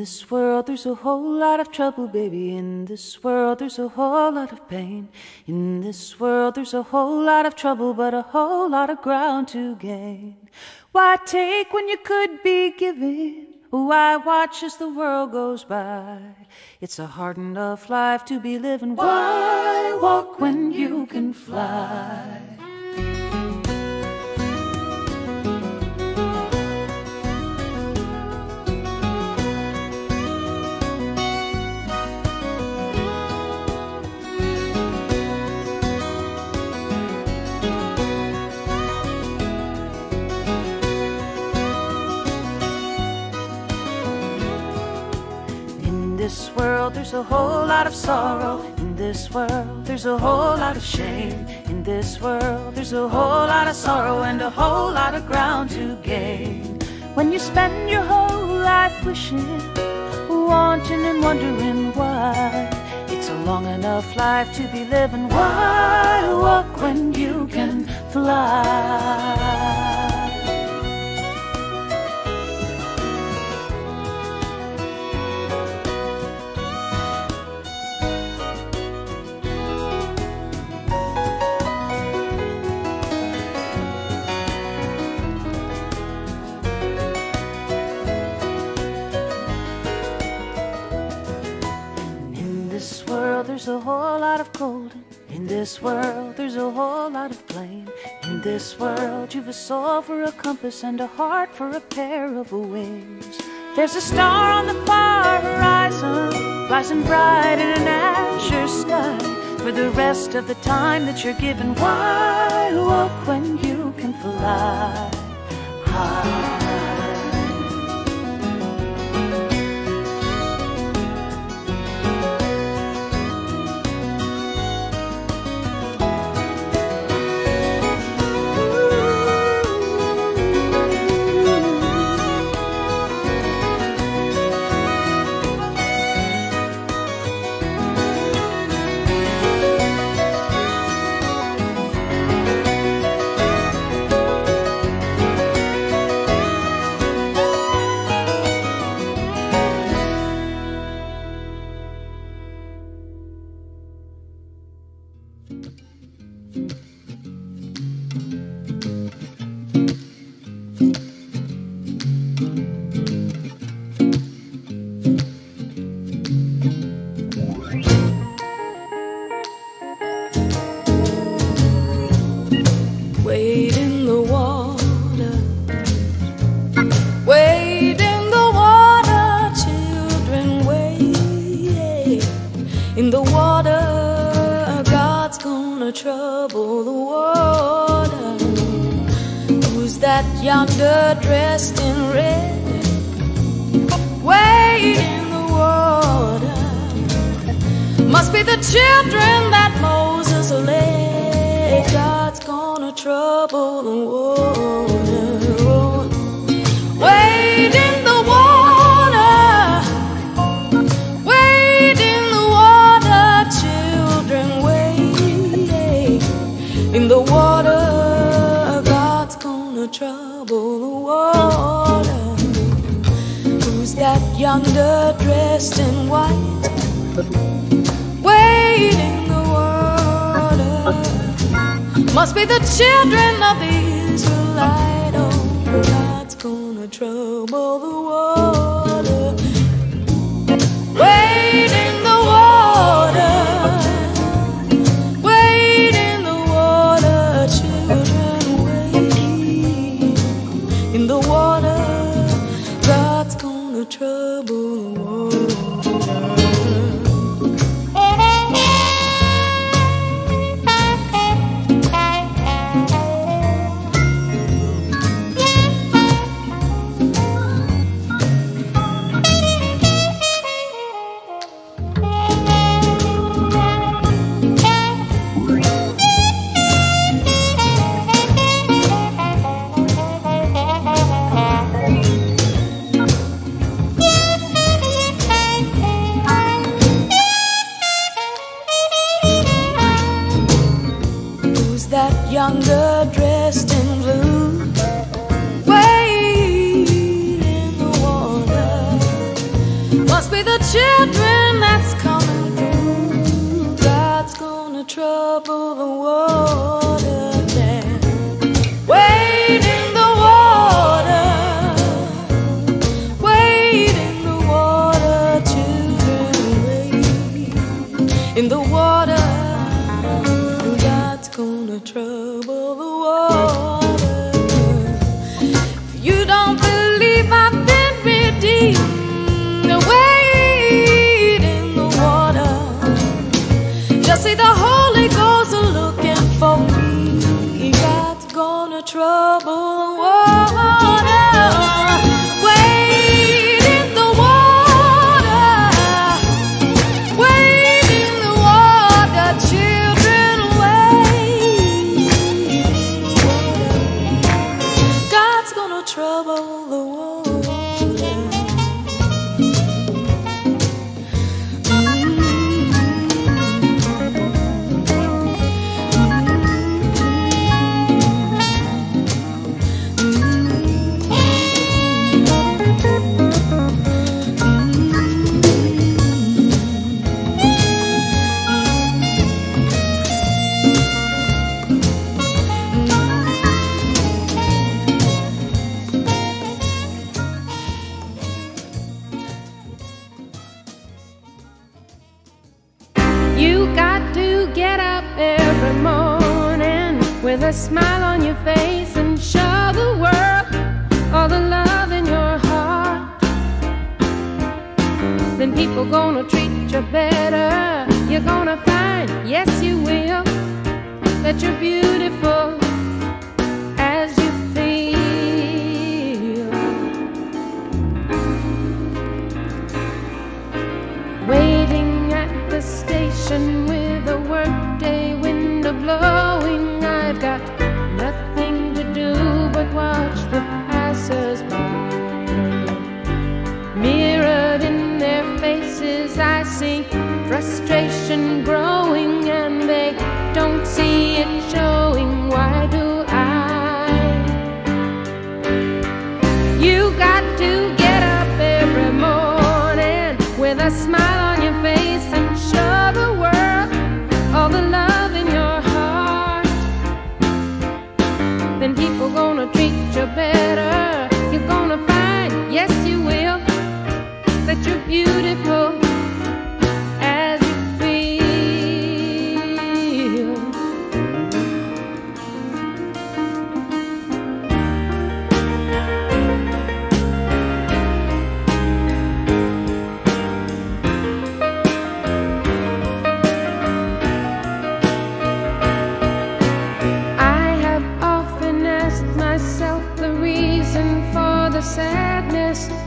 this world, there's a whole lot of trouble, baby. In this world, there's a whole lot of pain. In this world, there's a whole lot of trouble, but a whole lot of ground to gain. Why take when you could be giving? Why watch as the world goes by? It's a hard enough life to be living. Why walk when you can fly? There's a whole lot of sorrow. In this world, there's a whole lot of shame. In this world, there's a whole lot of sorrow and a whole lot of ground to gain. When you spend your whole life wishing, wanting and wondering why. It's a long enough life to be living. Why walk when you can fly? This world, there's a whole lot of blame. In this world, you've a soul for a compass and a heart for a pair of wings. There's a star on the far horizon, rising bright in an azure sky. For the rest of the time that you're given, why walk when you can fly high? trouble the water. Who's that yonder dressed in red? Wade in the water. Must be the children that Moses led. God's gonna trouble the water. dressed in white, wading the water. Must be the children of the Israelite. Oh, God's gonna trouble the water. Wading the water. Wading the water. Children, wade in the water. God's gonna trouble in the water. God's gonna trouble the water. If you don't believe I've been redeemed, wade in the water. Just see the Holy Ghost looking for me. God's gonna trouble the water. Wade smile on your face and show the world all the love in your heart. Then people gonna treat you better. You're gonna find, yes, you will, that you're beautiful as you feel. Waiting at the station with a workday window blowing. I've got nothing to do but watch the passers by. Mirrored in their faces, I see frustration growing, and they don't see it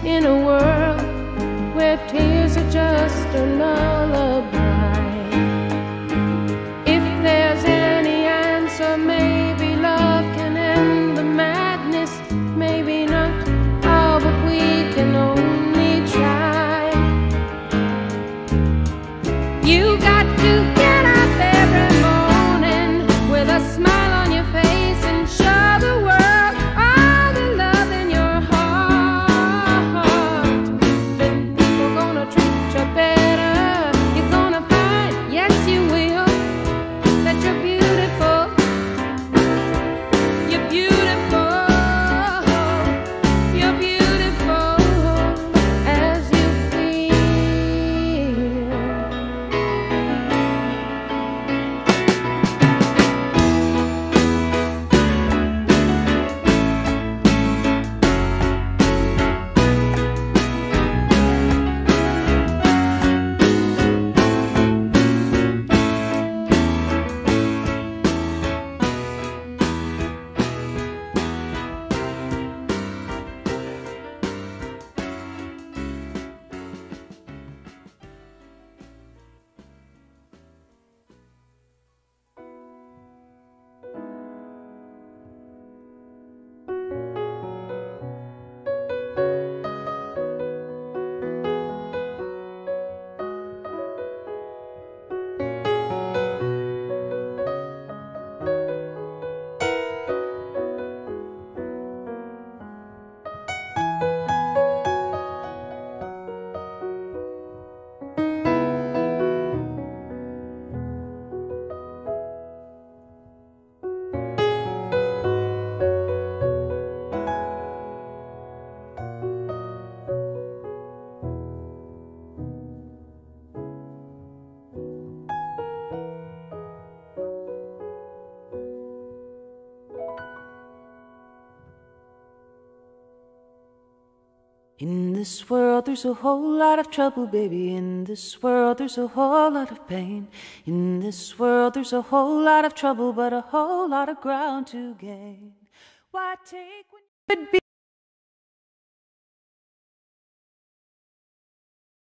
in a world where tears are just a lullaby. In this world, there's a whole lot of trouble, baby. In this world, there's a whole lot of pain. In this world, there's a whole lot of trouble, but a whole lot of ground to gain. Why take when you could be?